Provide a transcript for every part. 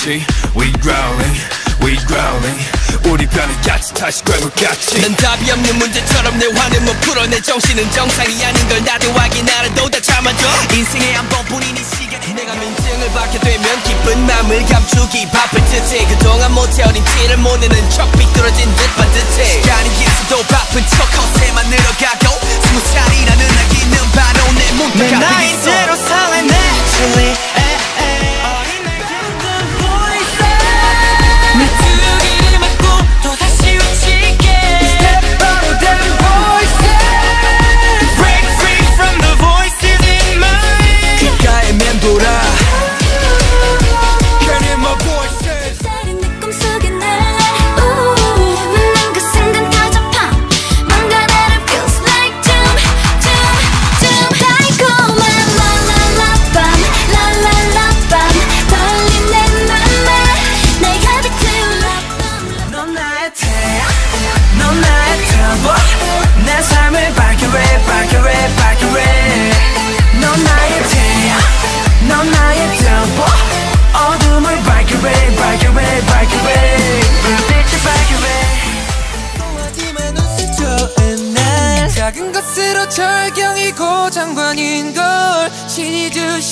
같이 We growling, we growling. 우리 변은 같이 다시 괴물같이. 난 답이 없는 문제처럼 내 화는 못 풀어 내. 정신은 정상이 아닌 걸 나도 확인하는도 다 참아줘. 인생의 한 번뿐인 이 시간 내가 민증을 받게 되면 기쁜 마음을 감추기 바쁠 듯해. 그동안 못해어린 티를 못 내는 척 비뚤어진 듯 반듯해. 시간이 길수도 바쁜 척 허세만 늘어가고 스무 살이라는 아기는 바로 내 몸과 내 나이.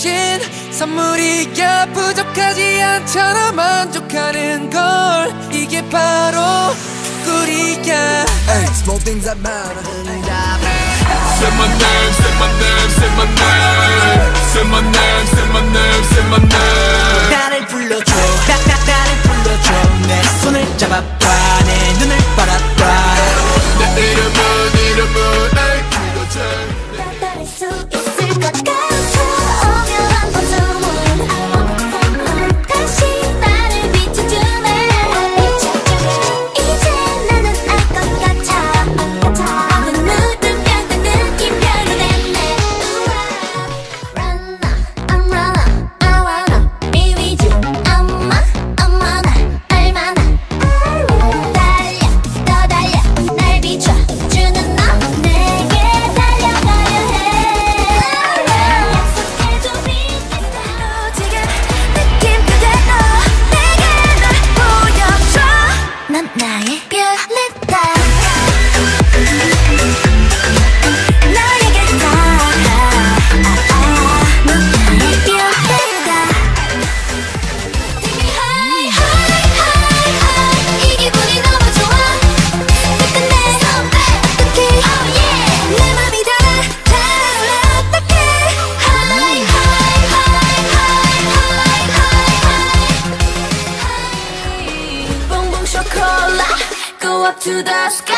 대신 선물이 야 부족하지 않잖아 만족하는 걸 이게 바로 꿀이야 Small things that matter Say my name, say my name, say my name Say my name, say my name, say my name go up to the sky.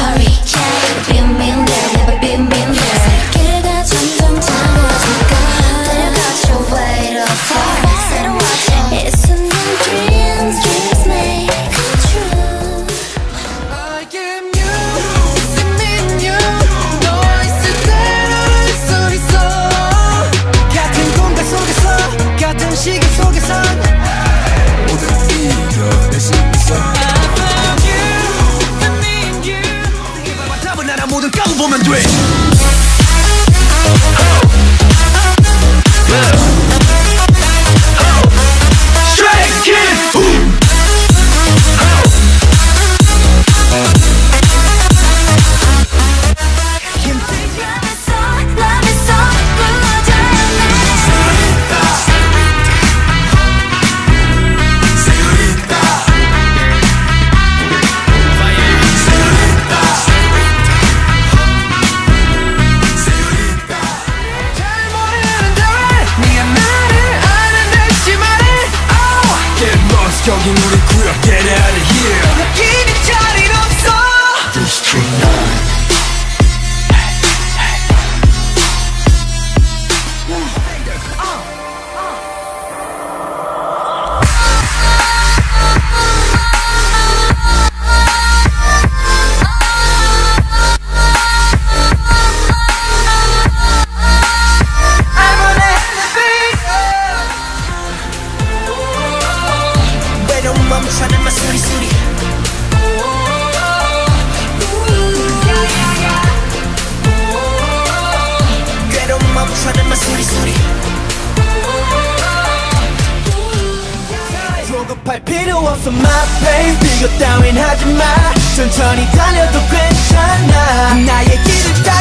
Hurry 我们对 급할 필요 없어 my babe 비교 따윈 하지마. 천천히 달려도 괜찮아. 나의 길을 따라